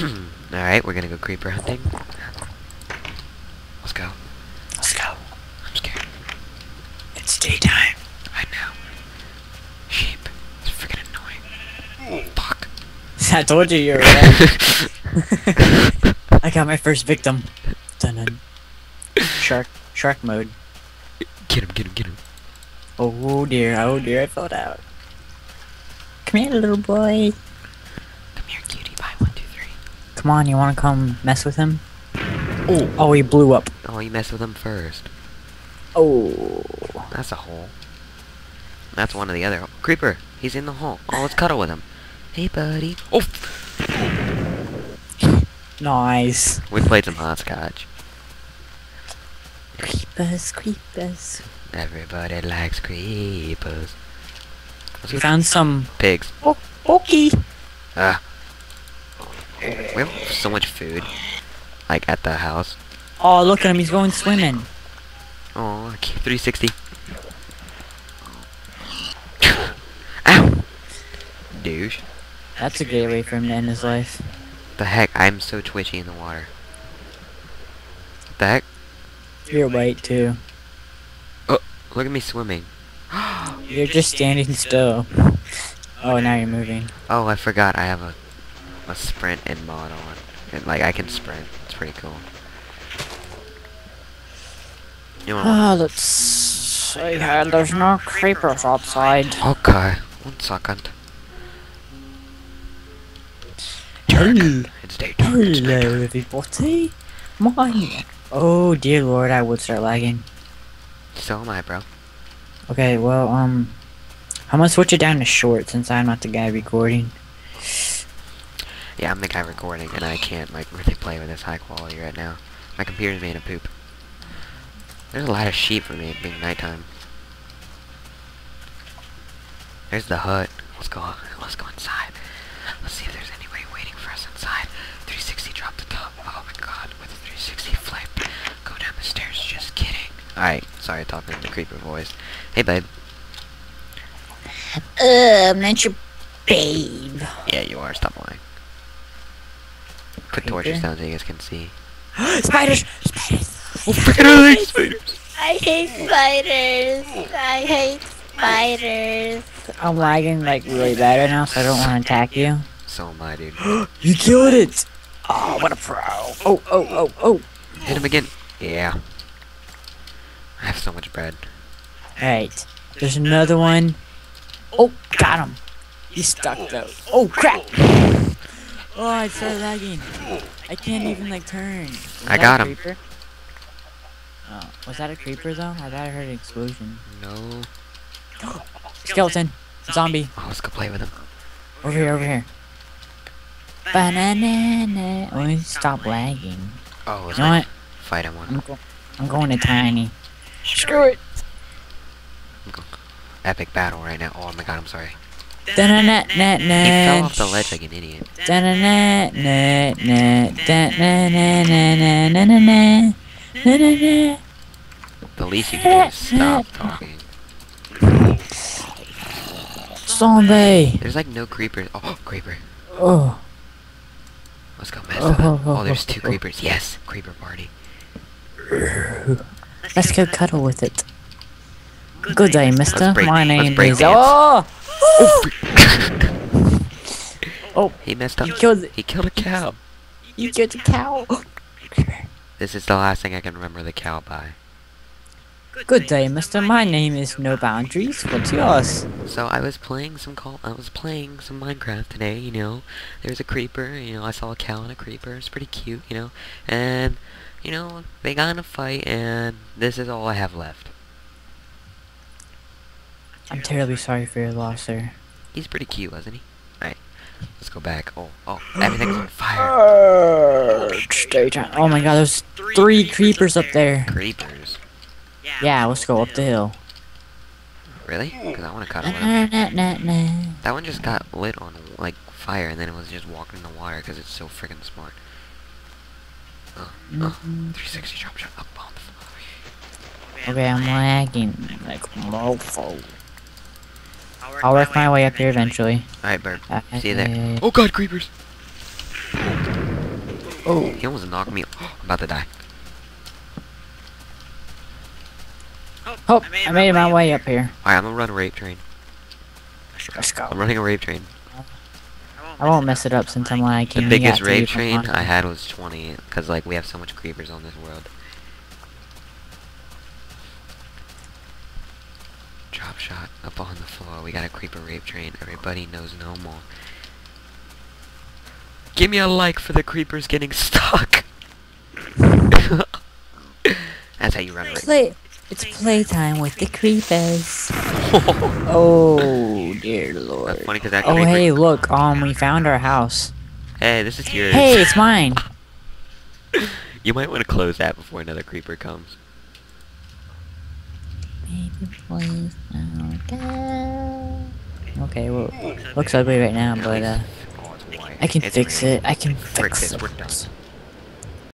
Alright, we're gonna go creeper hunting. Let's go. Let's go. I'm scared. It's daytime. I know. Sheep. It's freaking annoying. Fuck. I told you you were right. I got my first victim. Dun -dun. Shark. Shark mode. Get him, get him, get him. Oh dear, oh dear, I fell out. Come here, little boy. Come here, cutie pie. One, two, three. Come on, you wanna come mess with him? Oh. Oh, he blew up. Oh, you messed with him first. Oh. That's a hole. That's one of the other. Creeper. He's in the hole. Oh, let's cuddle with him. Hey, buddy. Oh. Nice. We played some hopscotch. Creepers, creepers. Everybody likes creepers. We found some pigs. oh, okay. Ah. We have so much food. Like at the house. Oh, look at him, he's going swimming. Oh, 360. Ow! Douche. That's a great way for him to end his life. The heck? I'm so twitchy in the water. The heck? You're white too. Oh, look at me swimming. You're just standing still. Oh, now you're moving. Oh, I forgot I have a a sprint in mod on. And like I can sprint. It's pretty cool. You Ah, let's see here. There's no creepers outside. Okay. One second. Hello, It's daytime. It's hello, daytime. everybody. Mine. Oh dear lord, I would start lagging. So am I, bro. Okay, well, um, I'm gonna switch it down to short since I'm not the guy recording. Yeah, I'm the guy recording, and I can't like really play with this high quality right now. My computer's made a poop. There's a lot of sheep for me being nighttime. There's the hut. Let's go. Let's go inside. Let's see if there's anybody waiting for us inside. 360 drop the top. Oh my god, with a 360 flip. Go down the stairs. Just kidding. Alright, sorry, talking in the creeper voice. Hey, babe. Uh, I'm not your babe. Yeah, you are. Stop lying. Put torches Creeper? down so you guys can see. spiders! Spiders! Oh, freaking hell, I hate spiders. I hate spiders. I hate spiders. I'm lagging like really bad right now, so I don't want to attack you. So am I, dude. You killed it! Oh, what a pro! Oh, oh, oh, oh! Hit him again. Yeah. I have so much bread. Alright, there's another one. Oh, got him! He's stuck though. Oh, crap! Oh, I started lagging. I can't even like turn. Was I got him. creeper? Oh, was that a creeper though? I thought I heard an explosion. No. Skeleton! Zombie! Oh, let's go play with him. Over here, over here. Banana. Let me stop lagging. Oh, let's You know what? fight him one. I'm, go I'm going to tiny. Screw it. Epic battle right now. Oh my god, I'm sorry. He fell off the ledge like an idiot. The least you can do is stop talking. Zombie. There's like no creepers. Oh, creeper. Oh. Let's go mess Oh, with him. oh, oh, Oh, there's two oh. creepers. Yes, creeper party. Let's go cuddle with it. Good day, mister. My name is... dance. Oh! Oh, He messed up. you killed it. He killed a cow. You killed a cow. This is the last thing I can remember the cow by. Good day, mister. My name is No Boundaries. What's yours? So I was playing some call. I was playing some Minecraft today. You know, there's a creeper. You know, I saw a cow and a creeper. It's pretty cute. You know, and you know they got in a fight, and this is all I have left. I'm terribly sorry for your loss, sir. He's pretty cute, wasn't he? Alright, let's go back. Oh, oh, everything's on fire. Oh my god, there's three creepers up there. Creepers. Yeah, let's go up the hill. Really? Because I want to cut na. That one just got lit on like fire, and then it was just walking in the water because it's so freaking smart. Uh, uh, 360 drop shot up on the floor. Okay, I'm lagging like mofo. I'll work my way up here eventually. Alright, Bird. Uh, See you there. uh, Oh god, creepers! Oh, He almost knocked me. I'm about to die. oh, I made my way up here. Alright, I'm gonna run a rape train. Let's I'm running a rape train. I won't mess it up since I'm like The biggest rape train I had was 20, because like we have so much creepers on this world. Drop shot up on the floor. We got a creeper rape train. Everybody knows no more. Give me a like for the creepers getting stuck. That's how you run a rape. Play. It's playtime with the creepers. Oh dear lord. That's funny because that Oh creeper. hey, look, um, we found our house. Hey, this is yours. Hey, it's mine. You might want to close that before another creeper comes. Baby, please, now go. Okay, well, looks ugly right now, but uh. I can fix it. I can fix this, we're done. it.